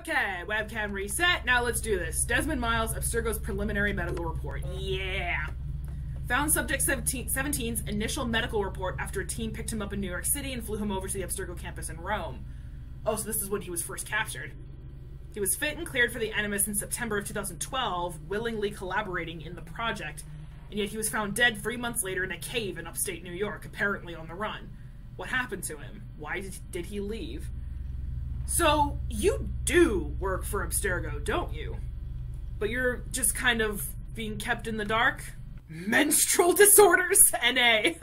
Okay, webcam reset. Now let's do this. Desmond Miles, Abstergo's preliminary medical report. Yeah. Found subject 17, 17's initial medical report after a team picked him up in New York City and flew him over to the Abstergo campus in Rome. Oh, so this is when he was first captured. He was fit and cleared for the Animus in September of 2012, willingly collaborating in the project, and yet he was found dead three months later in a cave in upstate New York, apparently on the run. What happened to him? Why did, did he leave? So, you do work for Abstergo, don't you? But you're just kind of being kept in the dark? Menstrual disorders, NA.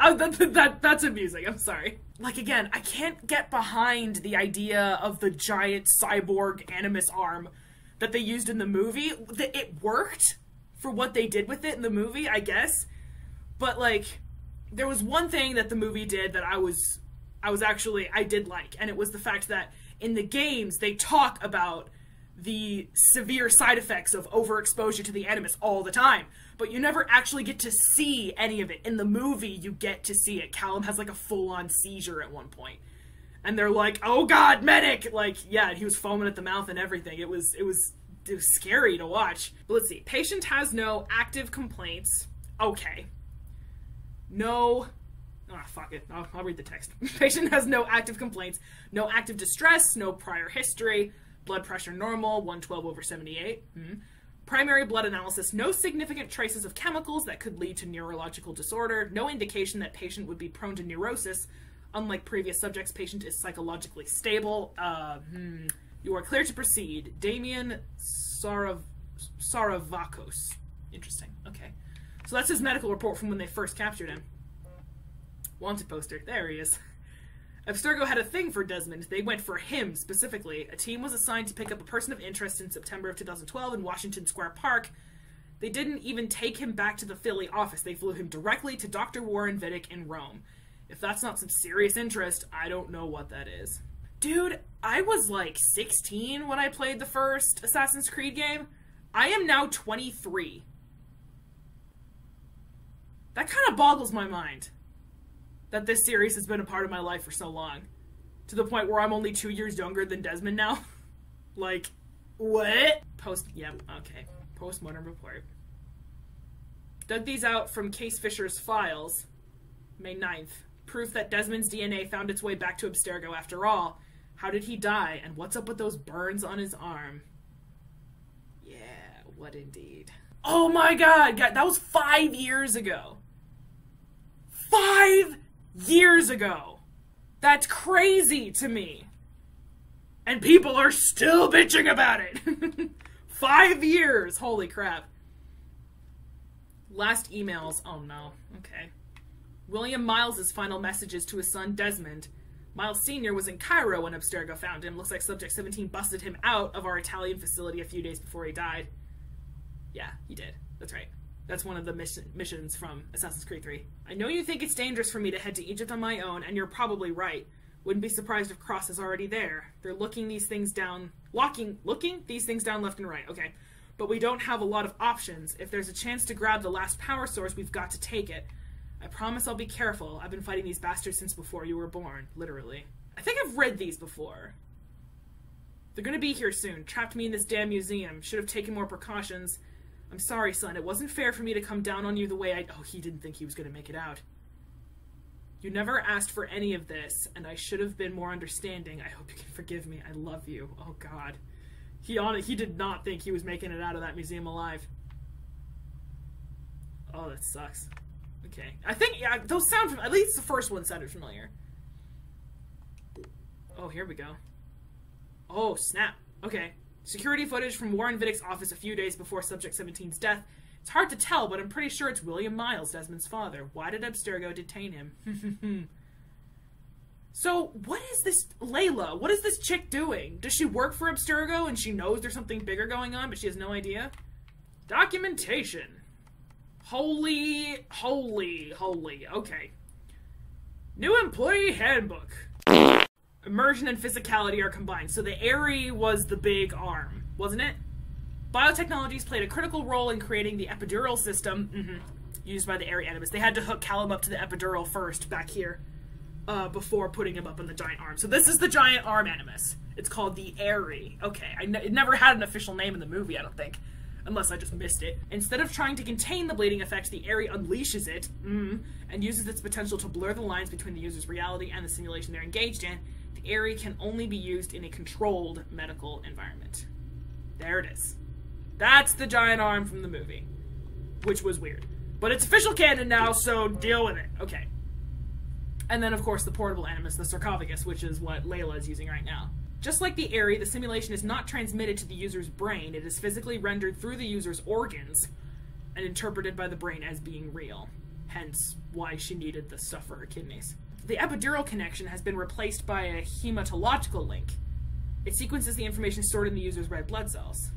oh, that, that, that's amusing, I'm sorry. Like, again, I can't get behind the idea of the giant cyborg animus arm that they used in the movie. It worked for what they did with it in the movie, I guess. But, like, there was one thing that the movie did that I was I was actually I did like, and it was the fact that in the games they talk about the severe side effects of overexposure to the animus all the time, but you never actually get to see any of it. In the movie, you get to see it. Callum has like a full-on seizure at one. And they're like, "Oh god, medic!" Like, yeah, he was foaming at the mouth and everything. It was it was it was scary to watch. But let's see. Patient has no active complaints. Okay. No Ah, fuck it. I'll, I'll read the text. Patient has no active complaints, no active distress, no prior history, blood pressure normal, 112 over 78. Hmm. Primary blood analysis, no significant traces of chemicals that could lead to neurological disorder, no indication that patient would be prone to neurosis. Unlike previous subjects, patient is psychologically stable. Uh, hmm. You are clear to proceed. Damien Sarav- Saravakos. Interesting. Okay. So that's his medical report from when they first captured him. Wanted poster. There he is. Abstergo had a thing for Desmond. They went for him specifically. A team was assigned to pick up a person of interest in September of 2012 in Washington Square Park. They didn't even take him back to the Philly office. They flew him directly to Dr. Warren Vidic in Rome. If that's not some serious interest, I don't know what that is. Dude, I was like 16 when I played the first Assassin's Creed game. I am now 23. That kind of boggles my mind that this series has been a part of my life for so long. To the point where I'm only two years younger than Desmond now. like, what? Post, yep, okay. Postmortem report. Dug these out from Case Fisher's files, May 9th. Proof that Desmond's DNA found its way back to Abstergo after all. How did he die, and what's up with those burns on his arm? Yeah, what indeed. Oh my god, God that was five years ago. Five years ago. That's crazy to me. And people are still bitching about it. Five years. Holy crap. Last emails. Oh no. Okay. William Miles's final messages to his son Desmond. Miles Sr. was in Cairo when Abstergo found him. Looks like Subject 17 busted him out of our Italian facility a few days before he died. Yeah, he did. That's right. That's one of the mission, missions from Assassin's Creed 3. I know you think it's dangerous for me to head to Egypt on my own, and you're probably right. Wouldn't be surprised if Cross is already there. They're looking these things down, locking, looking these things down left and right. Okay. But we don't have a lot of options. If there's a chance to grab the last power source, we've got to take it. I promise I'll be careful. I've been fighting these bastards since before you were born, literally. I think I've read these before. They're gonna be here soon. Trapped me in this damn museum. Should have taken more precautions. I'm sorry, son. It wasn't fair for me to come down on you the way I. Oh, he didn't think he was going to make it out. You never asked for any of this, and I should have been more understanding. I hope you can forgive me. I love you. Oh, God. He on he did not think he was making it out of that museum alive. Oh, that sucks. Okay. I think, yeah, those sound, at least the first one sounded familiar. Oh, here we go. Oh, snap. Okay. Security footage from Warren Vidic's office a few days before Subject 17's death. It's hard to tell, but I'm pretty sure it's William Miles, Desmond's father. Why did Abstergo detain him? so, what is this Layla? What is this chick doing? Does she work for Abstergo and she knows there's something bigger going on, but she has no idea? Documentation. Holy, holy, holy. Okay. New employee handbook immersion and physicality are combined. So the Aerie was the big arm, wasn't it? Biotechnologies played a critical role in creating the epidural system mm -hmm, used by the Aerie Animus. They had to hook Callum up to the epidural first back here. uh, before putting him up in the giant arm. So this is the giant arm animus. It's called the Aerie. Okay, I it never had an official name in the movie, I don't think. Unless I just missed it. Instead of trying to contain the bleeding effect, the Aerie unleashes it mm, and uses its potential to blur the lines between the user's reality and the simulation they're engaged in. The Aerie can only be used in a controlled medical environment. There it is. That's the giant arm from the movie. Which was weird. But it's official canon now, so deal with it. Okay. And then, of course, the portable animus, the sarcophagus, which is what Layla is using right now. Just like the Aerie, the simulation is not transmitted to the user's brain. It is physically rendered through the user's organs and interpreted by the brain as being real. Hence, why she needed the stuff for her kidneys. The epidural connection has been replaced by a hematological link. It sequences the information stored in the user's red blood cells.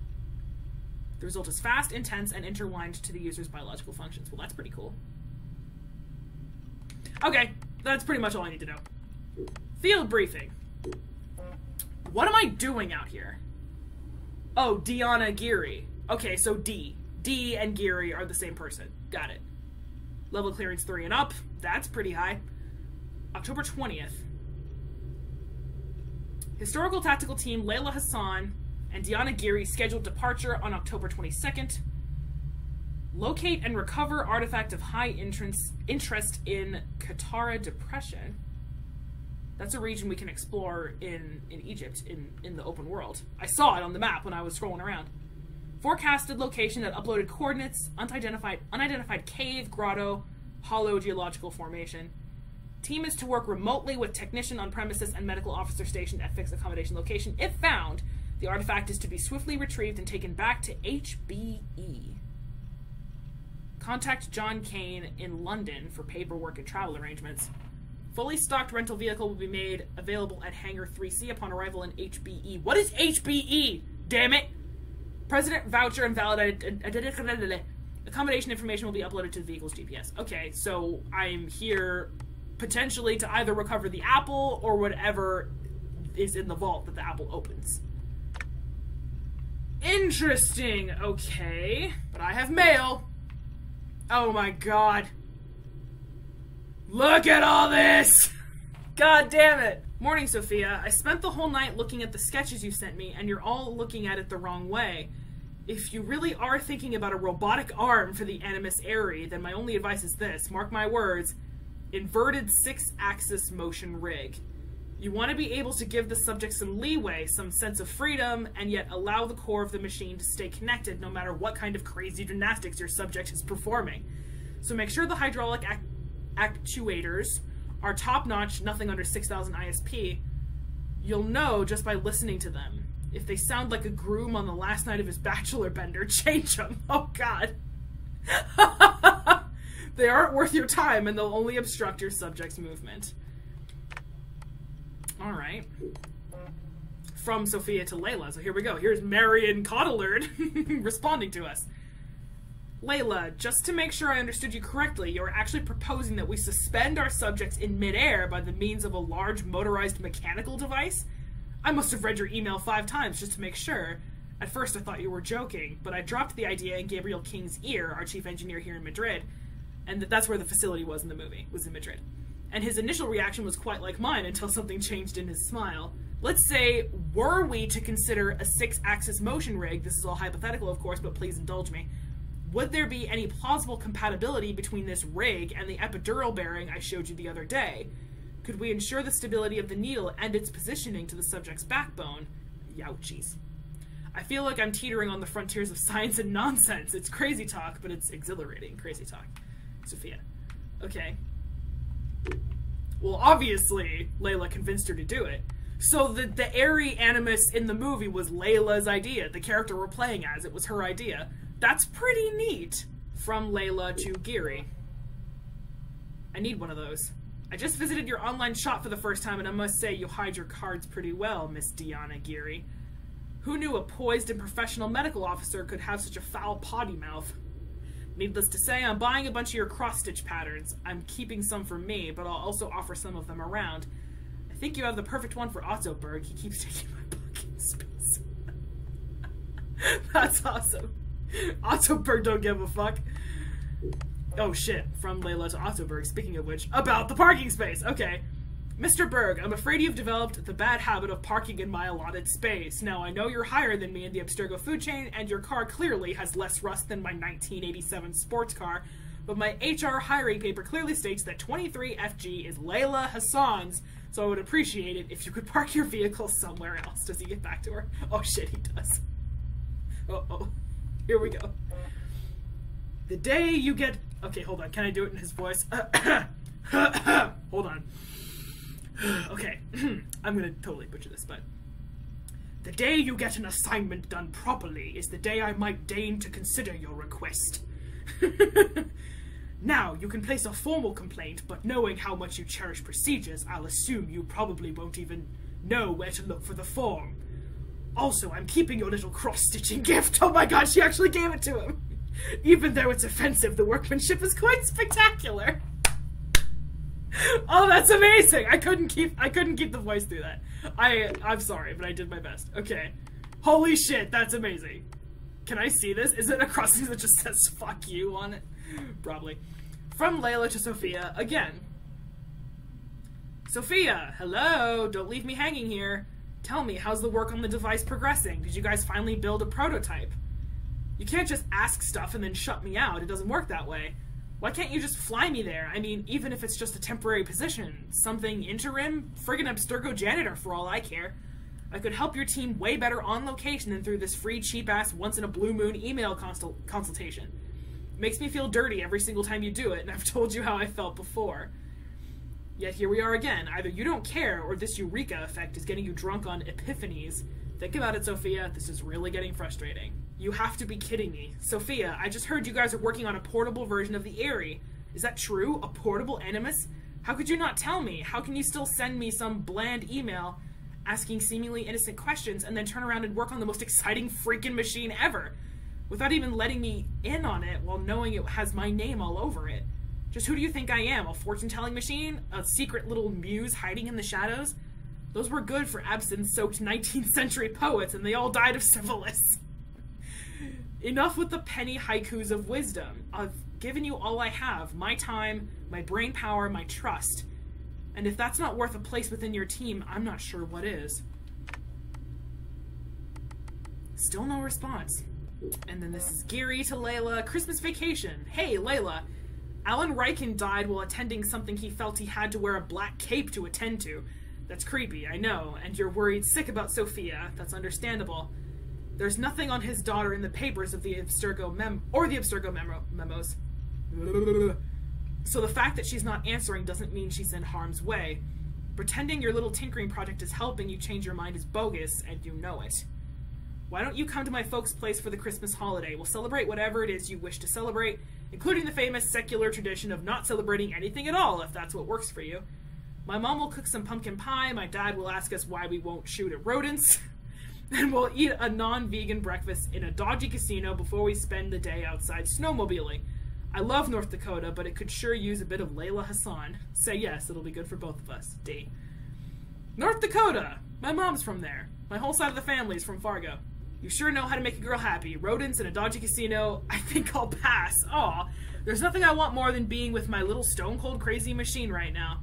The result is fast, intense, and intertwined to the user's biological functions. Well, that's pretty cool. Okay, that's pretty much all I need to know. Field briefing. What am I doing out here? Oh, Deanna Geary. Okay, so D. D and Geary are the same person. Got it. Level clearance 3 and up. That's pretty high. October 20th. Historical Tactical Team Layla Hassan and Deanna Geary scheduled departure on October 22nd. Locate and recover artifact of high interest, in Qattara Depression. That's a region we can explore in, in Egypt, in, in the open world. I saw it on the map when I was scrolling around. Forecasted location that uploaded coordinates, unidentified, unidentified cave, grotto, hollow geological formation. Team is to work remotely with technician on premises and medical officer stationed at fixed accommodation location. If found, the artifact is to be swiftly retrieved and taken back to HBE. Contact John Kane in London for paperwork and travel arrangements. Fully stocked rental vehicle will be made available at Hangar 3C upon arrival in HBE. What is HBE? Damn it! President voucher and validated accommodation information will be uploaded to the vehicle's GPS. Okay, so I'm here potentially to either recover the apple or whatever is in the vault that the apple opens. Interesting. Okay. But I have mail. Oh my god. Look at all this! God damn it! Morning, Sofia. I spent the whole night looking at the sketches you sent me, and you're all looking at it the wrong way. If you really are thinking about a robotic arm for the Animus Aerie, then my only advice is this mark my words inverted six axis motion rig. You want to be able to give the subject some leeway, some sense of freedom, and yet allow the core of the machine to stay connected no matter what kind of crazy gymnastics your subject is performing. So make sure the hydraulic actuators are top notch, nothing under 6000 ISP, you'll know just by listening to them. If they sound like a groom on the last night of his bachelor bender, change them. Oh god. they aren't worth your time and they'll only obstruct your subject's movement. Alright. From Sofia to Layla. So here we go. Here's Marion Cotillard responding to us. Layla, just to make sure I understood you correctly, you're actually proposing that we suspend our subjects in midair by the means of a large motorized mechanical device? I must have read your email five times just to make sure. At first I thought you were joking, but I dropped the idea in Gabriel King's ear, our chief engineer here in Madrid, and that's where the facility was in the movie, was in Madrid. And his initial reaction was quite like mine until something changed in his smile. Let's say, were we to consider a six-axis motion rig, this is all hypothetical of course, but please indulge me, would there be any plausible compatibility between this rig and the epidural bearing I showed you the other day? Could we ensure the stability of the needle and its positioning to the subject's backbone? Youchies. I feel like I'm teetering on the frontiers of science and nonsense. It's crazy talk, but it's exhilarating crazy talk. Sofia. Okay. Well, obviously, Layla convinced her to do it. So the the Aerie animus in the movie was Layla's idea. The character we're playing as, it was her idea. That's pretty neat. From Layla to Geary. I need one of those. I just visited your online shop for the first time, and I must say you hide your cards pretty well, Miss Deanna Geary. Who knew a poised and professional medical officer could have such a foul potty mouth? Needless to say, I'm buying a bunch of your cross-stitch patterns. I'm keeping some for me, but I'll also offer some of them around. I think you have the perfect one for Otso Berg. He keeps taking my parking space. That's awesome. Otso Berg don't give a fuck. Oh shit, from Layla to Otso Berg, speaking of which, about the parking space. Okay. Mr. Berg, I'm afraid you've developed the bad habit of parking in my allotted space. Now, I know you're higher than me in the Abstergo food chain, and your car clearly has less rust than my 1987 sports car, but my HR hiring paper clearly states that 23FG is Layla Hassan's, so I would appreciate it if you could park your vehicle somewhere else. Does he get back to her? Oh shit, he does. Oh, oh. Here we go. The day you get. Okay, hold on. Can I do it in his voice? hold on. okay, I'm gonna totally butcher this, but. The day you get an assignment done properly is the day I might deign to consider your request. now, you can place a formal complaint, but knowing how much you cherish procedures, I'll assume you probably won't even know where to look for the form. Also, I'm keeping your little cross-stitching gift. Oh my god, she actually gave it to him. Even though it's offensive, the workmanship is quite spectacular. Oh, that's amazing! I couldn't keep I couldn't keep the voice through that. I I'm sorry, but I did my best. Okay. Holy shit, that's amazing. Can I see this? Is it a crossing that just says fuck you on it? Probably. From Layla to Sofia again. Sofia, hello, don't leave me hanging here. Tell me, how's the work on the device progressing? Did you guys finally build a prototype? You can't just ask stuff and then shut me out. It doesn't work that way. Why can't you just fly me there? I mean, even if it's just a temporary position, something interim, friggin' Abstergo janitor for all I care. I could help your team way better on location than through this free, cheap ass, once in a blue moon email consul- consultation. It makes me feel dirty every single time you do it, and I've told you how I felt before. Yet here we are again. Either you don't care, or this Eureka effect is getting you drunk on epiphanies. Think about it, Sofia. This is really getting frustrating. You have to be kidding me. Sofia, I just heard you guys are working on a portable version of the Aerie. Is that true? A portable Animus? How could you not tell me? How can you still send me some bland email asking seemingly innocent questions and then turn around and work on the most exciting freaking machine ever? Without even letting me in on it while knowing it has my name all over it. Just who do you think I am? A fortune telling machine? A secret little muse hiding in the shadows? Those were good for absinthe soaked 19th century poets, and they all died of syphilis. Enough with the penny haikus of wisdom. I've given you all I have my time, my brain power, my trust. And if that's not worth a place within your team, I'm not sure what is. Still no response. And then this is Geary to Layla. Christmas vacation. Hey, Layla. Alan Rikkin died while attending something he felt he had to wear a black cape to attend to. That's creepy, I know, and you're worried sick about Sofia. That's understandable. There's nothing on his daughter in the papers of the Abstergo mem or the Abstergo memo memos. So the fact that she's not answering doesn't mean she's in harm's way. Pretending your little tinkering project is helping you change your mind is bogus, and you know it. Why don't you come to my folks' place for the Christmas holiday? We'll celebrate whatever it is you wish to celebrate, including the famous secular tradition of not celebrating anything at all, if that's what works for you. My mom will cook some pumpkin pie, my dad will ask us why we won't shoot at rodents. and we'll eat a non-vegan breakfast in a dodgy casino before we spend the day outside snowmobiling. I love North Dakota, but it could sure use a bit of Layla Hassan. Say yes, it'll be good for both of us. D. North Dakota! My mom's from there. My whole side of the family's from Fargo. You sure know how to make a girl happy. Rodents in a dodgy casino. I think I'll pass. Aw, there's nothing I want more than being with my little stone cold crazy machine right now.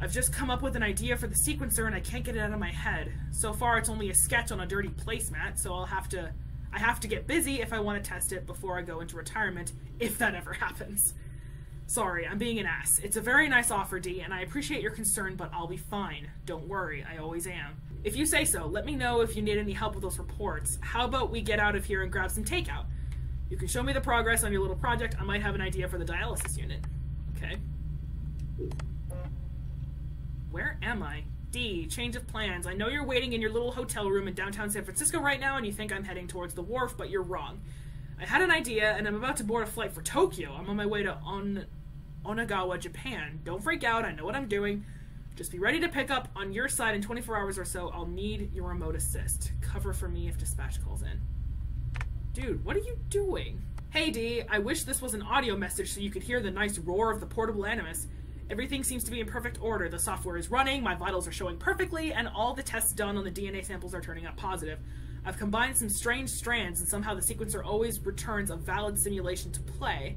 I've just come up with an idea for the sequencer and I can't get it out of my head. So far it's only a sketch on a dirty placemat, so I'll have to I have to get busy if I want to test it before I go into retirement, if that ever happens. Sorry, I'm being an ass. It's a very nice offer, D, and I appreciate your concern, but I'll be fine. Don't worry, I always am. If you say so, let me know if you need any help with those reports. How about we get out of here and grab some takeout? You can show me the progress on your little project. I might have an idea for the dialysis unit. Okay. Where am I? D, change of plans. I know you're waiting in your little hotel room in downtown San Francisco right now and you think I'm heading towards the wharf, but you're wrong. I had an idea and I'm about to board a flight for Tokyo. I'm on my way to On Onagawa, Japan. Don't freak out, I know what I'm doing. Just be ready to pick up on your side in 24 hours or so. I'll need your remote assist. Cover for me if dispatch calls in. Dude, what are you doing? Hey D, I wish this was an audio message so you could hear the nice roar of the portable Animus. Everything seems to be in perfect order. The software is running, my vitals are showing perfectly, and all the tests done on the DNA samples are turning up positive. I've combined some strange strands, and somehow the sequencer always returns a valid simulation to play.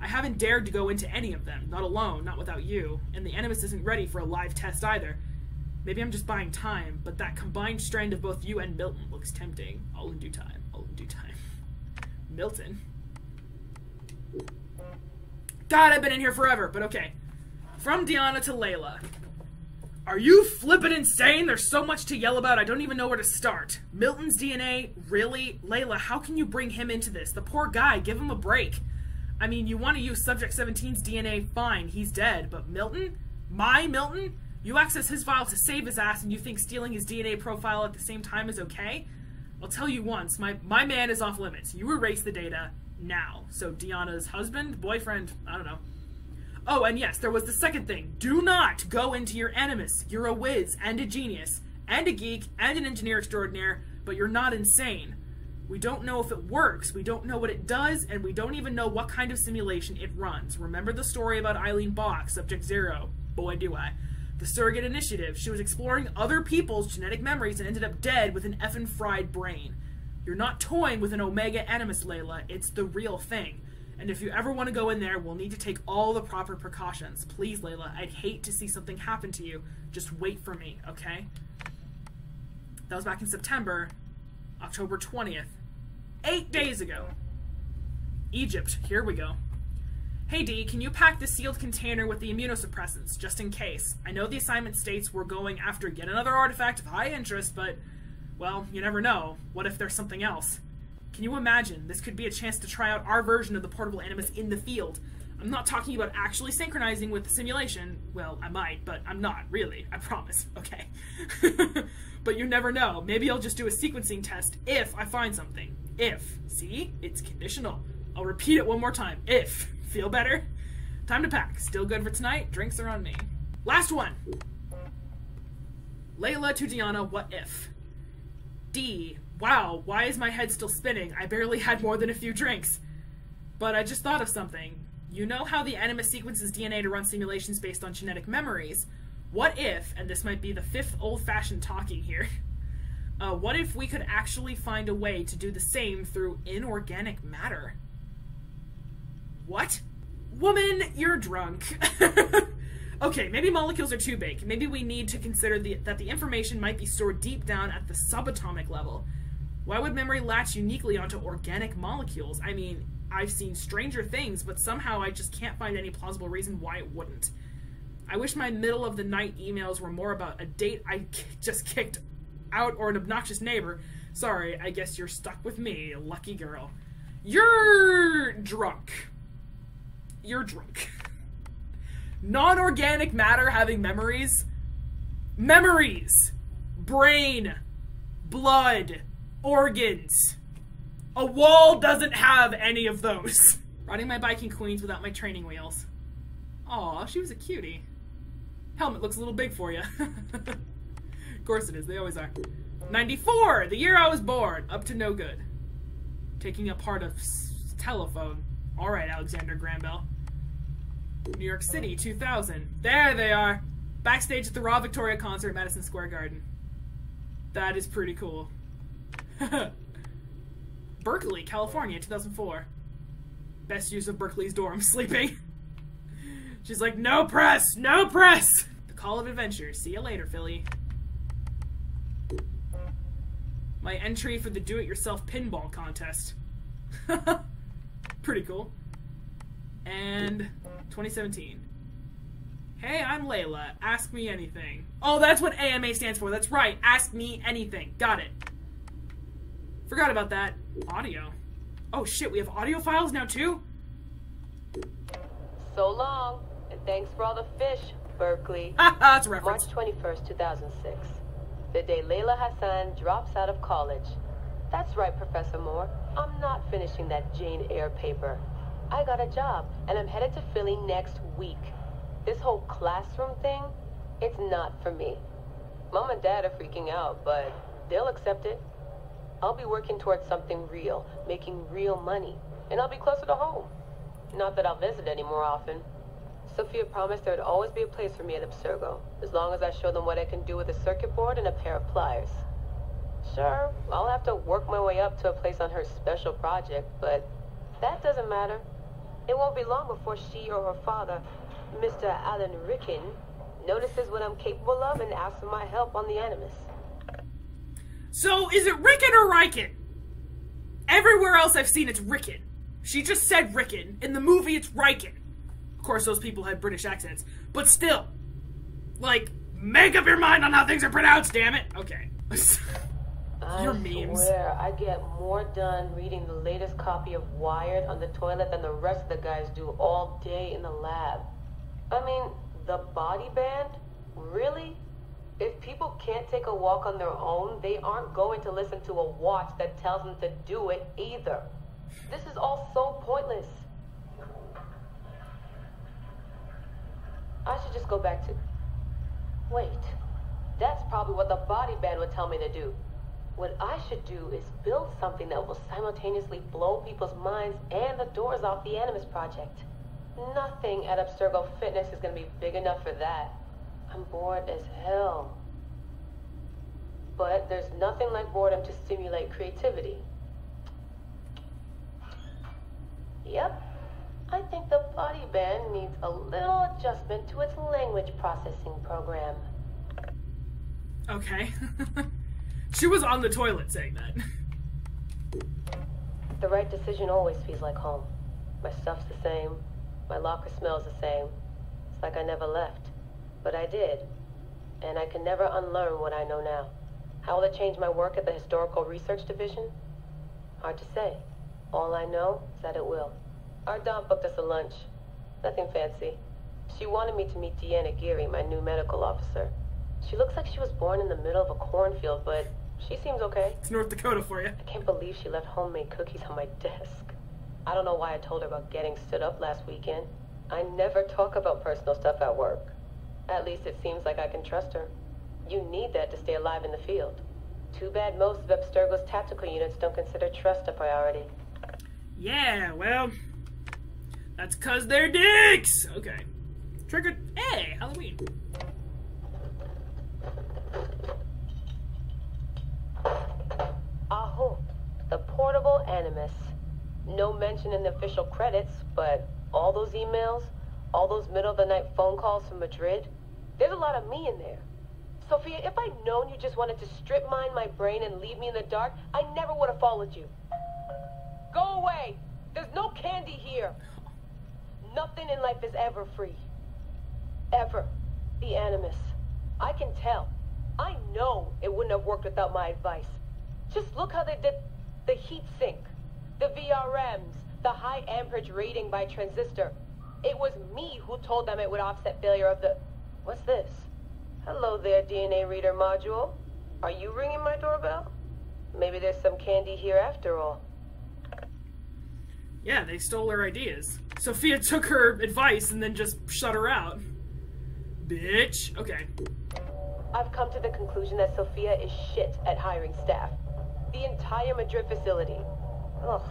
I haven't dared to go into any of them, not alone, not without you, and the Animus isn't ready for a live test either. Maybe I'm just buying time, but that combined strand of both you and Milton looks tempting. All in due time. All in due time. Milton? God, I've been in here forever, but okay. From Deanna to Layla. Are you flippin' insane? There's so much to yell about, I don't even know where to start. Milton's DNA? Really? Layla, how can you bring him into this? The poor guy, give him a break. I mean, you want to use Subject 17's DNA, fine, he's dead, but Milton? My Milton? You access his file to save his ass and you think stealing his DNA profile at the same time is okay? I'll tell you once, my, my man is off limits. You erase the data now. So Deanna's husband, boyfriend, I don't know. Oh, and yes, there was the second thing. Do not go into your animus. You're a whiz and a genius and a geek and an engineer extraordinaire, but you're not insane. We don't know if it works, we don't know what it does, and we don't even know what kind of simulation it runs. Remember the story about Eileen Bach, Subject Zero? Boy, do I. The Surrogate Initiative. She was exploring other people's genetic memories and ended up dead with an effing fried brain. You're not toying with an Omega Animus, Layla. It's the real thing. And if you ever want to go in there, we'll need to take all the proper precautions. Please, Layla, I'd hate to see something happen to you. Just wait for me, okay? That was back in September, October 20th. Eight days ago. Egypt, here we go. Hey D, can you pack the sealed container with the immunosuppressants, just in case? I know the assignment states we're going after yet another artifact of high interest, but, well, you never know. What if there's something else? Can you imagine? This could be a chance to try out our version of the portable animus in the field. I'm not talking about actually synchronizing with the simulation. Well, I might, but I'm not, really. I promise. Okay. but you never know. Maybe I'll just do a sequencing test if I find something. If. See? It's conditional. I'll repeat it one more time. If. Feel better? Time to pack. Still good for tonight. Drinks are on me. Last one. Layla to Deanna, what if? D. Wow, why is my head still spinning? I barely had more than a few drinks. But I just thought of something. You know how the Animus sequences DNA to run simulations based on genetic memories? What if, and this might be the fifth old-fashioned talking here, uh, what if we could actually find a way to do the same through inorganic matter? What? Woman, you're drunk. okay, maybe molecules are too big. Maybe we need to consider the, that the information might be stored deep down at the subatomic level. Why would memory latch uniquely onto organic molecules? I mean, I've seen stranger things, but somehow I just can't find any plausible reason why it wouldn't. I wish my middle of the night emails were more about a date I just kicked out or an obnoxious neighbor. Sorry, I guess you're stuck with me, lucky girl. You're drunk. You're drunk. Non organic matter having memories? Memories! Brain! Blood! Organs! A wall doesn't have any of those. Riding my bike in Queens without my training wheels. Aw, she was a cutie. Helmet looks a little big for you. of course it is, they always are. 94, the year I was born, up to no good. Taking a part of telephone. Alright, Alexander Graham Bell. New York City, 2000. There they are! Backstage at the Raw Victoria concert at Madison Square Garden. That is pretty cool. Berkeley, California, 2004. Best use of Berkeley's dorm, sleeping. She's like, no press, no press! The Call of Adventure. See you later, Philly. My entry for the do-it-yourself pinball contest. Pretty cool. And 2017. Hey, I'm Layla. Ask me anything. Oh, that's what AMA stands for. That's right. Ask me anything. Got it. Forgot about that. Audio. Oh shit, we have audio files now too? So long, and thanks for all the fish, Berkeley. That's a reference. March 21st, 2006. The day Layla Hassan drops out of college. That's right, Professor Moore. I'm not finishing that Jane Eyre paper. I got a job, and I'm headed to Philly next week. This whole classroom thing, it's not for me. Mom and Dad are freaking out, but they'll accept it. I'll be working towards something real, making real money, and I'll be closer to home. Not that I'll visit any more often. Sofia promised there would always be a place for me at Abstergo, as long as I show them what I can do with a circuit board and a pair of pliers. Sure, I'll have to work my way up to a place on her special project, but that doesn't matter. It won't be long before she or her father, Mr. Alan Ricken, notices what I'm capable of and asks for my help on the Animus. So is it Ricken or Riken? Everywhere else I've seen it's Ricken. She just said Ricken. In the movie it's Riken. Of course those people had British accents. But still. Like, make up your mind on how things are pronounced, damn it. Okay. Your I memes. swear, I get more done reading the latest copy of Wired on the toilet than the rest of the guys do all day in the lab. I mean, the body band? Really? If people can't take a walk on their own, they aren't going to listen to a watch that tells them to do it either. This is all so pointless. I should just go back to. Wait. That's probably what the body band would tell me to do. What I should do is build something that will simultaneously blow people's minds and the doors off the Animus Project. Nothing at Abstergo Fitness is going to be big enough for that. I'm bored as hell. But there's nothing like boredom to stimulate creativity. Yep. I think the body band needs a little adjustment to its language processing program. Okay. she was on the toilet saying that. The right decision always feels like home. My stuff's the same. My locker smells the same. It's like I never left. But I did. And I can never unlearn what I know now. How will it change my work at the Historical Research Division? Hard to say. All I know is that it will. Our Dom booked us a lunch. Nothing fancy. She wanted me to meet Deanna Geary, my new medical officer. She looks like she was born in the middle of a cornfield, but she seems okay. It's North Dakota for you. I can't believe she left homemade cookies on my desk. I don't know why I told her about getting stood up last weekend. I never talk about personal stuff at work. At least it seems like I can trust her. You need that to stay alive in the field. Too bad most of Abstergo's tactical units don't consider trust a priority. Yeah, well, that's cause they're dicks. Okay. Triggered. Hey, Halloween. Aho, the Animus. No mention in the official credits, but all those emails, all those middle of the night phone calls from Madrid, there's a lot of me in there. Sofia, if I'd known you just wanted to strip mine my brain and leave me in the dark, I never would have followed you. Go away! There's no candy here! Nothing in life is ever free. Ever. The Animus. I can tell. I know it wouldn't have worked without my advice. Just look how they did the heat sink, the VRMs, the high amperage rating by transistor. It was me who told them it would offset failure of the. What's this? Hello there, DNA reader module. Are you ringing my doorbell? Maybe there's some candy here after all. Yeah, they stole her ideas. Sofia took her advice and then just shut her out. Bitch. Okay. I've come to the conclusion that Sofia is shit at hiring staff. The entire Madrid facility. Ugh.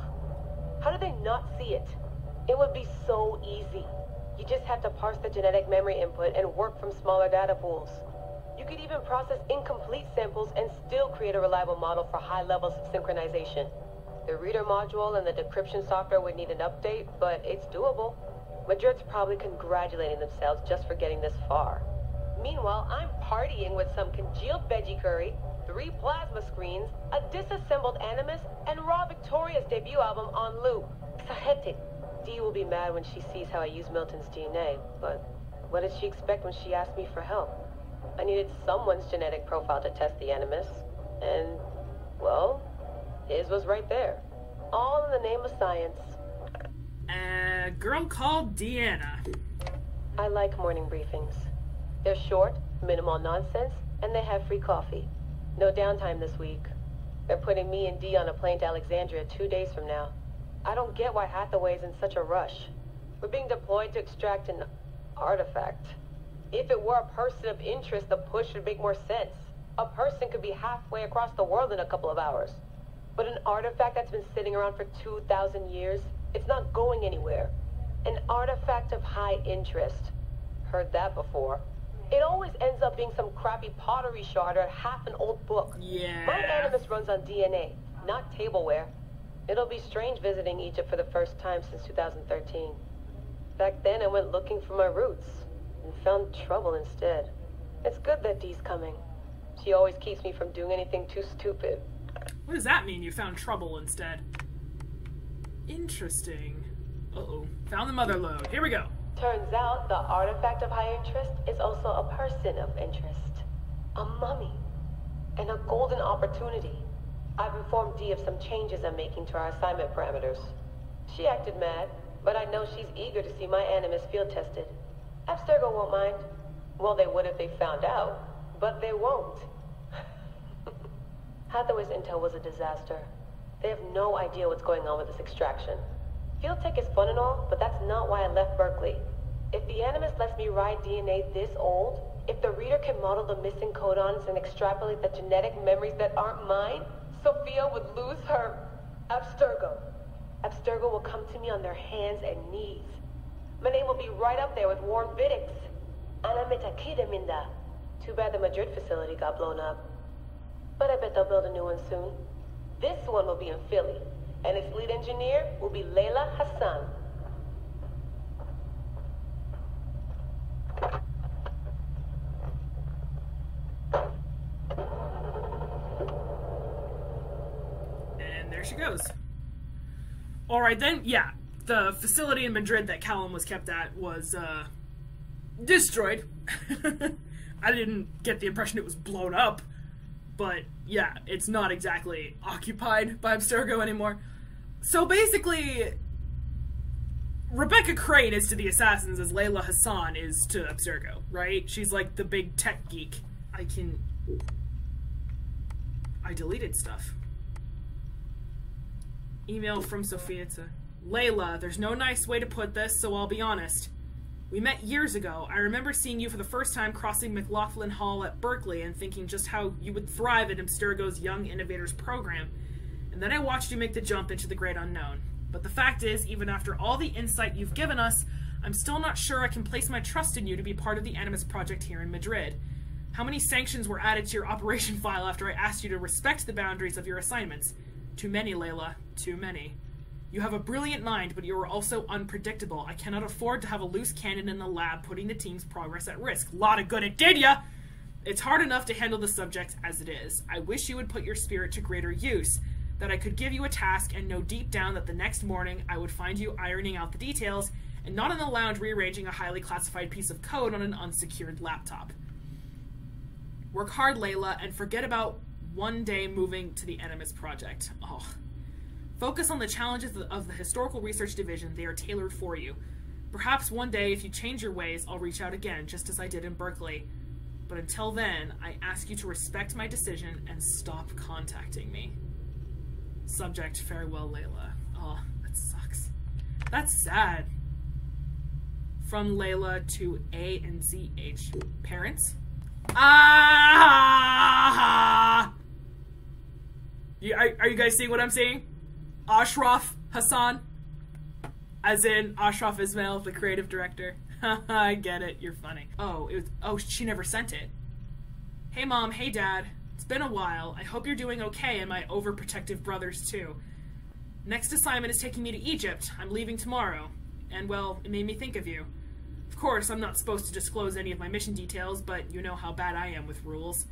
How do they not see it? It would be so easy. You just have to parse the genetic memory input and work from smaller data pools. You could even process incomplete samples and still create a reliable model for high levels of synchronization. The reader module and the decryption software would need an update, but it's doable. Madrid's probably congratulating themselves just for getting this far. Meanwhile, I'm partying with some congealed veggie curry, three plasma screens, a disassembled Animus, and Raw Victoria's debut album on loop. Hectic. Dee will be mad when she sees how I use Milton's DNA, but what did she expect when she asked me for help? I needed someone's genetic profile to test the Animus, and, well, his was right there. All in the name of science. A girl called Deanna. I like morning briefings. They're short, minimal nonsense, and they have free coffee. No downtime this week. They're putting me and Dee on a plane to Alexandria two days from now. I don't get why Hathaway's in such a rush. We're being deployed to extract an artifact. If it were a person of interest, the push would make more sense. A person could be halfway across the world in a couple of hours. But an artifact that's been sitting around for 2,000 years, it's not going anywhere. An artifact of high interest. Heard that before. It always ends up being some crappy pottery shard or half an old book. Yeah. My Animus runs on DNA, not tableware. It'll be strange visiting Egypt for the first time since 2013. Back then, I went looking for my roots and found trouble instead. It's good that Dee's coming. She always keeps me from doing anything too stupid. What does that mean? You found trouble instead. Interesting. Uh oh. Found the mother lode. Here we go. Turns out the artifact of high interest is also a person of interest. A mummy. And a golden opportunity. I've informed Dee of some changes I'm making to our assignment parameters. She acted mad, but I know she's eager to see my animus field tested. Abstergo won't mind. Well, they would if they found out, but they won't. Hathaway's intel was a disaster. They have no idea what's going on with this extraction. Field tech is fun and all, but that's not why I left Berkeley. If the Animus lets me ride DNA this old, if the reader can model the missing codons and extrapolate the genetic memories that aren't mine, Sofia would lose her Abstergo. Abstergo will come to me on their hands and knees. My name will be right up there with Warren. Ana Metakidaminda. Too bad the Madrid facility got blown up. But I bet they'll build a new one soon. This one will be in Philly, and its lead engineer will be Layla Hassan. And there she goes. Alright then, yeah. The facility in Madrid that Callum was kept at was, uh, destroyed. I didn't get the impression it was blown up, but yeah, it's not exactly occupied by Abstergo anymore. So basically, Rebecca Crane is to the Assassins as Layla Hassan is to Abstergo, right? She's like the big tech geek. I can. I deleted stuff. Email from Sofia to Layla. There's no nice way to put this, so I'll be honest. We met years ago. I remember seeing you for the first time crossing McLaughlin Hall at Berkeley and thinking just how you would thrive at Abstergo's Young Innovators program. And then I watched you make the jump into the great unknown. But the fact is, even after all the insight you've given us, I'm still not sure I can place my trust in you to be part of the Animus Project here in Madrid. How many sanctions were added to your operation file after I asked you to respect the boundaries of your assignments? Too many, Layla. Too many. You have a brilliant mind, but you are also unpredictable. I cannot afford to have a loose cannon in the lab putting the team's progress at risk. Lot of good it did ya! It's hard enough to handle the subject as it is. I wish you would put your spirit to greater use. That I could give you a task and know deep down that the next morning I would find you ironing out the details and not in the lounge rearranging a highly classified piece of code on an unsecured laptop. Work hard, Layla, and forget about one day moving to the Animus Project. Oh. Focus on the challenges of the Historical Research Division. They are tailored for you. Perhaps one day, if you change your ways, I'll reach out again, just as I did in Berkeley. But until then, I ask you to respect my decision and stop contacting me. Subject, farewell, Layla. Oh, that sucks. That's sad. From Layla to A and ZH. Parents? Ah! You, are, are you guys seeing what I'm seeing? Ashraf Hassan, as in Ashraf Ismail, the creative director. I get it. You're funny. Oh, it was, oh, she never sent it. Hey, mom. Hey, dad. It's been a while. I hope you're doing okay, and my overprotective brothers too. Next assignment is taking me to Egypt. I'm leaving tomorrow, and well, it made me think of you. Of course, I'm not supposed to disclose any of my mission details, but you know how bad I am with rules.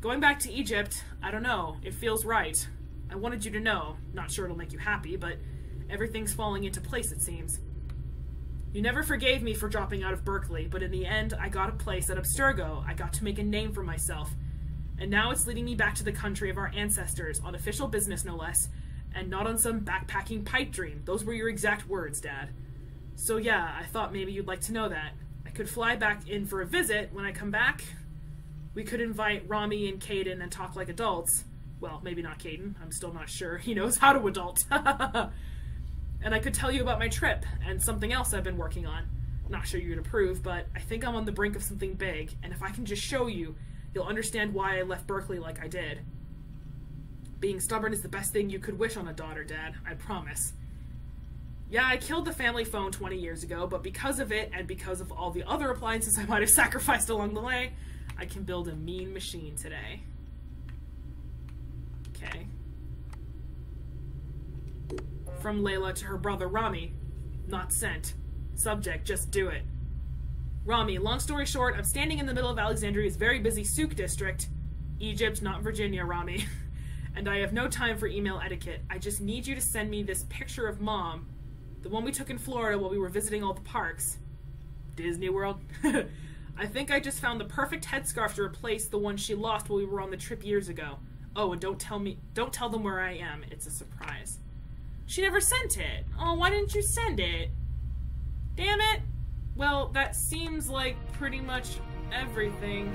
Going back to Egypt, I don't know. It feels right. I wanted you to know. Not sure it'll make you happy, but everything's falling into place, it seems. You never forgave me for dropping out of Berkeley, but in the end, I got a place at Abstergo. I got to make a name for myself. And now it's leading me back to the country of our ancestors, on official business no less, and not on some backpacking pipe dream. Those were your exact words, Dad. So yeah, I thought maybe you'd like to know that. I could fly back in for a visit when I come back. We could invite Rami and Caden and talk like adults. Well, maybe not Caden. I'm still not sure. He knows how to adult. and I could tell you about my trip and something else I've been working on. Not sure you'd approve, but I think I'm on the brink of something big, and if I can just show you, you'll understand why I left Berkeley like I did. Being stubborn is the best thing you could wish on a daughter, Dad, I promise. Yeah, I killed the family phone 20 years ago, but because of it, and because of all the other appliances I might have sacrificed along the way, I can build a mean machine today. Okay. From Layla to her brother Rami. Not sent. Subject, just do it. Rami, long story short, I'm standing in the middle of Alexandria's very busy souk district. Egypt, not Virginia, Rami. and I have no time for email etiquette. I just need you to send me this picture of mom, the one we took in Florida while we were visiting all the parks. Disney World? I think I just found the perfect headscarf to replace the one she lost while we were on the trip years ago. Oh, and don't tell me, don't tell them where I am. It's a surprise. She never sent it. Oh, why didn't you send it? Damn it. Well, that seems like pretty much everything.